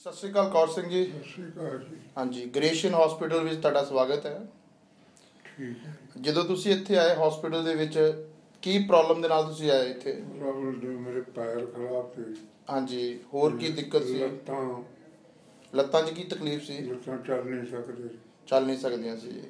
ਸਤਿ ਸ਼੍ਰੀ ਅਕਾਲ ਕੌਰ ਸਿੰਘ ਜੀ। ਸਤਿ ਸ਼੍ਰੀ ਅਕਾਲ ਜੀ। ਹਾਂਜੀ ਗ੍ਰੇਸ਼ੀਅਨ ਹਸਪੀਟਲ ਵਿੱਚ ਤੁਹਾਡਾ ਸਵਾਗਤ ਹੈ। ਠੀਕ ਹੈ। ਜਦੋਂ ਤੁਸੀਂ ਇੱਥੇ ਆਏ ਹਸਪੀਟਲ ਦੇ ਵਿੱਚ ਕੀ ਪ੍ਰੋਬਲਮ ਦੇ ਨਾਲ ਤੁਸੀਂ ਆਏ ਇੱਥੇ? ਪ੍ਰੋਬਲਮ ਦੇ ਮੇਰੇ ਪੈਰ ਖਰਾਬ ਤੇ ਹਾਂਜੀ ਹੋਰ ਕੀ ਦਿੱਕਤ ਸੀ? ਲੱਤਾਂ। ਲੱਤਾਂ 'ਚ ਕੀ ਤਕਲੀਫ ਸੀ? ਲੱਤਾਂ ਚੱਲ ਨਹੀਂ ਸਕਦੇ ਚੱਲ ਨਹੀਂ ਸਕਦੀਆਂ ਸੀ।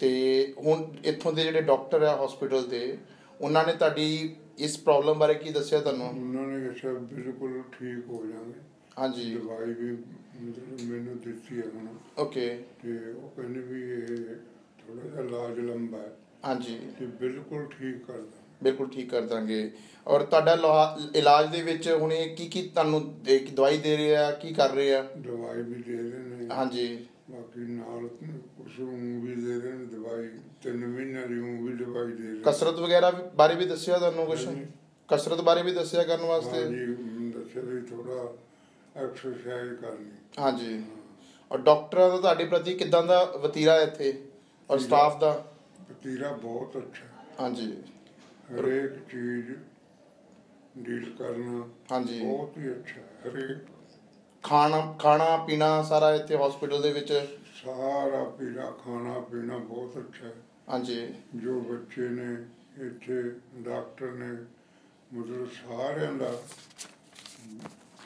ਤੇ ਹੁਣ ਇੱਥੋਂ ਦੇ ਜਿਹੜੇ ਡਾਕਟਰ ਆ ਹਸਪੀਟਲ ਦੇ ਉਹਨਾਂ ਨੇ ਤੁਹਾਡੀ ਇਸ ਪ੍ਰੋਬਲਮ ਬਾਰੇ ਕੀ ਦੱਸਿਆ ਤੁਹਾਨੂੰ? ਉਹਨਾਂ ਨੇ ਕਿਹਾ ਬਿਲਕੁਲ ਠੀਕ ਹੋ ਜਾਣਗੇ ਹਾਂਜੀ। ਦਵਾਈ ਵੀ ਮਤਲਬ ਮੈਨੂੰ ਦਿੱਤੀ ਹੈ ਹੁਣ। ਓਕੇ। ਤੇ ਉਹ ਕਹਿੰਦੇ ਵੀ ਇਹ ਥੋੜਾ ਜਿਹਾ ਇਲਾਜ ਲੰਬਾ ਹੈ। ਹਾਂਜੀ। ਤੇ ਬਿਲਕੁਲ ਠੀਕ ਕਰ ਬਿਲਕੁਲ ਠੀਕ ਕਰ ਦਾਂਗੇ। ਔਰ ਤੁਹਾਡਾ ਇਲਾਜ ਦੇ ਵਿੱਚ ਹੁਣ ਇਹ ਕੀ ਕੀ ਤੁਹਾਨੂੰ ਦੇ- ਦਵਾਈ ਦੇ ਰਹੇ ਆ ਕੀ ਕਰ ਰਹੇ ਆ? ਦਵਾਈ ਵੀ ਦੇ ਰਹੇ ਨੇ। ਹਾਂਜੀ। ਬਾਕੀ ਨਾਲ ਕੁਛ ਊਂ ਵੀ ਦੇ ਰਹੇ ਨੇ ਦਵਾਈ। ਤਿੰਨ ਮਹੀਨਿਆਂ ਦੀ ਊਂ ਵੀ ਦਵਾਈ ਦੇ ਰਹੇ ਕਸਰਤ ਵਗੈਰਾ ਵੀ- ਬਾਰੇ ਵੀ ਦੱਸਿਆ ਤੁਹਾਨੂੰ ਕੁਝ। ਕਸਰਤ ਬਾਰੇ ਵੀ ਦੱਸਿਆ ਕਰਨ ਵਾਸਤੇ? ਹਾਂਜੀ ਦੱਸਿਆ ਵੀ ਥੋੜਾ ਐਕਸਰਸਾਈਜ਼ ਕਰਨੀ। ਹਾਂਜੀ। ਔਰ ਡਾਕਟਰਾਂ ਦਾ ਤੁਹਾਡੇ ਪ੍ਰਤੀ ਕਿਦਾਂ ਦਾ ਵਤੀਰਾ ਹੈ ਇੱਥੇ? ਔਰ ਸਟਾਫ ਦਾ? ਵਤੀਰਾ ਬਹੁਤ ਅੱਛਾ। ਹਾਂਜੀ। ਹਰੇਕ ਚੀਜ਼ ਡੀਲ ਕਰਨਾ ਹਾਂਜੀ। ਬਹੁਤ ਹੀ ਅੱਛਾ ਹੈ। ਹਰੇਕ। ਖਾਣਾ ਖਾਣਾ ਪੀਣਾ ਸਾਰਾ ਇੱਥੇ ਹਸਪੀਟਲ ਦੇ ਵਿੱਚ? ਸਾਰਾ ਪੀਣਾ ਖਾਣਾ ਪੀਣਾ ਬਹੁਤ ਅੱਛਾ ਹੈ। ਹਾਂਜੀ। ਜੋ ਬੱਚੇ ਨੇ ਇੱਥੇ ਡਾਕਟਰ ਨੇ ਮਤਲਬ ਸਾਰਿਆਂ ਦਾ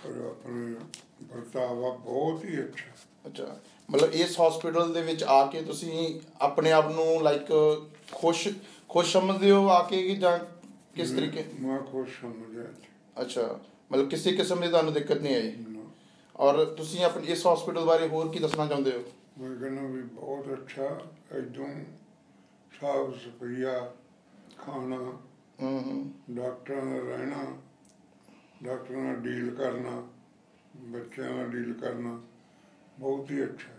ਆਪਣੇ ਵਰਤਾਵਾ ਬਹੁਤ ਹੀ ਅੱਛਾ। ਅੱਛਾ। ਮਤਲਬ ਇਸ ਹਸਪੀਟਲ ਦੇ ਵਿੱਚ ਆ ਕੇ ਤੁਸੀਂ ਆਪਣੇ ਆਪ ਨੂੰ ਲਾਈਕ ਖੁਸ਼ ਖੁਸ਼ ਸਮਝਦੇ ਹੋ ਆ ਕੇ ਕਿ ਜਾਂ ਕਿਸ ਤਰੀਕੇ? ਮੈਂ ਖੁਸ਼ ਸਮਝਿਆ। ਅੱਛਾ। ਮਤਲਬ ਕਿਸੇ ਕਿਸਮ ਦੀ ਤੁਹਾਨੂੰ ਦਿੱਕਤ ਨਹੀਂ ਆਈ? ਔਰ ਤੁਸੀਂ ਆਪਣੇ ਇਸ ਹਸਪੀਟਲ ਬਾਰੇ ਹੋਰ ਕੀ ਦੱਸਣਾ ਚਾਹੁੰਦੇ ਹੋ? ਮੈਂ ਕਹਿੰਦਾ ਵੀ ਬਹੁਤ ਅੱਛਾ। ਇਦੋਂ ਸਾਫ਼ ਸਫਾਈਆ ਖਾਣਾ ਹੂੰ ਹੂੰ। ਡਾਕਟਰਾਂ ਨਾਲ ਰਹਿਣਾ। ਡਾਕਟਰਾਂ ਨਾਲ ਡੀਲ ਕਰਨਾ ਬੱਚਿਆਂ ਨਾਲ ਡੀਲ ਕਰਨਾ ਬਹੁਤ ਹੀ ਅੱਛਾ